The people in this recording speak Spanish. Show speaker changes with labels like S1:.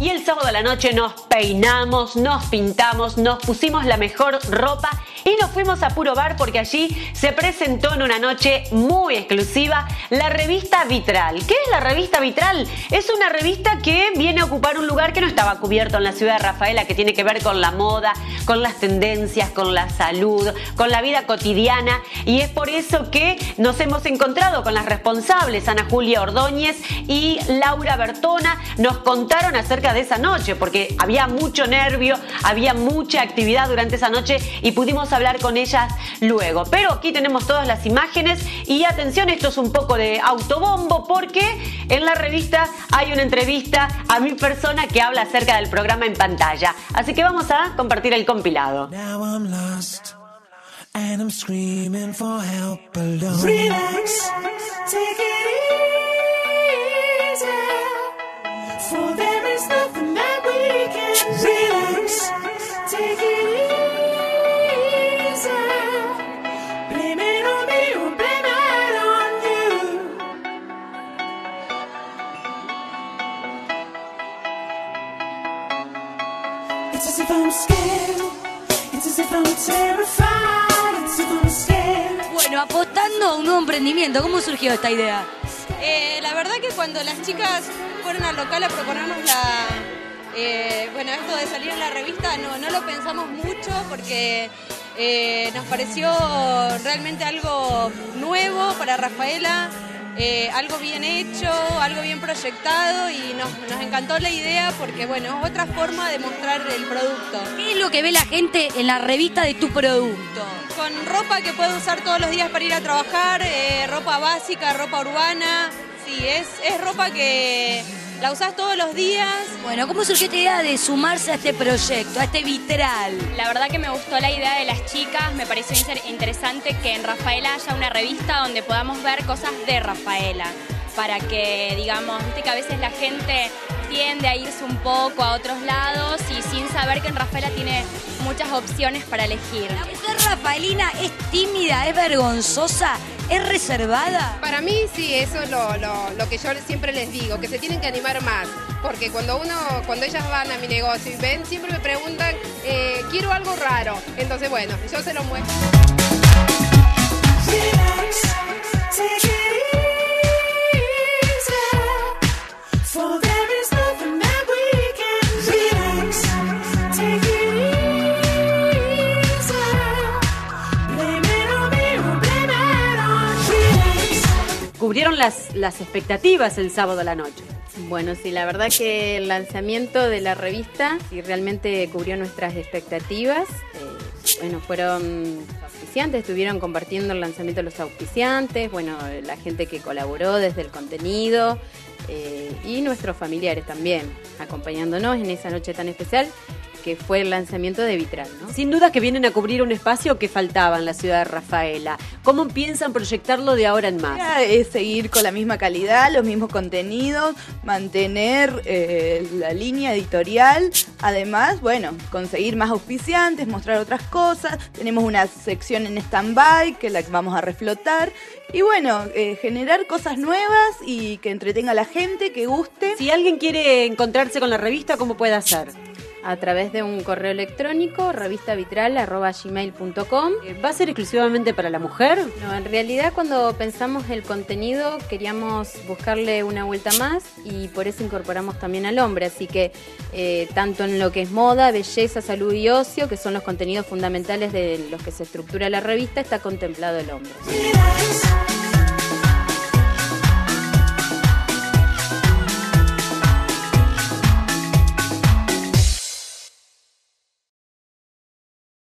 S1: Y el sábado a la noche nos peinamos, nos pintamos, nos pusimos la mejor ropa y nos fuimos a Puro Bar porque allí se presentó en una noche muy exclusiva la revista Vitral. ¿Qué es la revista Vitral? Es una revista que viene a ocupar un lugar que no estaba cubierto en la ciudad de Rafaela, que tiene que ver con la moda, con las tendencias, con la salud, con la vida cotidiana y es por eso que nos hemos encontrado con las responsables, Ana Julia Ordóñez y Laura Bertona, nos contaron acerca de esa noche, porque había mucho nervio, había mucha actividad durante esa noche y pudimos hablar con ellas luego. Pero aquí tenemos todas las imágenes y atención, esto es un poco de autobombo porque en la revista hay una entrevista a mi persona que habla acerca del programa en pantalla. Así que vamos a compartir el compilado.
S2: Bueno, apostando a un nuevo emprendimiento, ¿cómo surgió esta idea?
S3: Eh, la verdad que cuando las chicas fueron al local a proponernos la, eh, bueno, esto de salir en la revista, no, no lo pensamos mucho porque eh, nos pareció realmente algo nuevo para Rafaela, eh, algo bien hecho, algo bien proyectado y nos, nos, encantó la idea porque, bueno, es otra forma de mostrar el producto.
S2: ¿Qué es lo que ve la gente en la revista de tu producto?
S3: Con ropa que puede usar todos los días para ir a trabajar, eh, ropa básica, ropa urbana, sí, es, es ropa que la usás todos los días.
S2: Bueno, ¿cómo surgió esta idea de sumarse a este proyecto, a este vitral?
S4: La verdad que me gustó la idea de las chicas, me pareció interesante que en Rafaela haya una revista donde podamos ver cosas de Rafaela, para que, digamos, viste que a veces la gente tiende a irse un poco a otros lados y sin saber que en Rafaela tiene muchas opciones para elegir.
S2: La mujer rafaelina es tímida, es vergonzosa, ¿Es reservada?
S5: Para mí sí, eso es lo, lo, lo, que yo siempre les digo, que se tienen que animar más, porque cuando uno, cuando ellas van a mi negocio y ven, siempre me preguntan, eh, quiero algo raro. Entonces bueno, yo se lo muestro.
S1: Cubrieron las, las expectativas el sábado a la noche.
S6: Bueno, sí, la verdad que el lanzamiento de la revista sí, realmente cubrió nuestras expectativas. Eh, bueno, fueron auspiciantes, estuvieron compartiendo el lanzamiento de los auspiciantes, bueno, la gente que colaboró desde el contenido eh, y nuestros familiares también, acompañándonos en esa noche tan especial que fue el lanzamiento de Vitral. ¿no?
S1: Sin duda que vienen a cubrir un espacio que faltaba en la ciudad de Rafaela. ¿Cómo piensan proyectarlo de ahora en más?
S7: Es seguir con la misma calidad, los mismos contenidos, mantener eh, la línea editorial. Además, bueno, conseguir más auspiciantes, mostrar otras cosas. Tenemos una sección en stand-by que la vamos a reflotar. Y bueno, eh, generar cosas nuevas y que entretenga a la gente, que guste.
S1: Si alguien quiere encontrarse con la revista, ¿cómo puede hacer?
S6: A través de un correo electrónico, revistavitral.gmail.com.
S1: Eh, ¿Va a ser exclusivamente para la mujer?
S6: No, en realidad cuando pensamos el contenido queríamos buscarle una vuelta más y por eso incorporamos también al hombre. Así que eh, tanto en lo que es moda, belleza, salud y ocio, que son los contenidos fundamentales de los que se estructura la revista, está contemplado el hombre.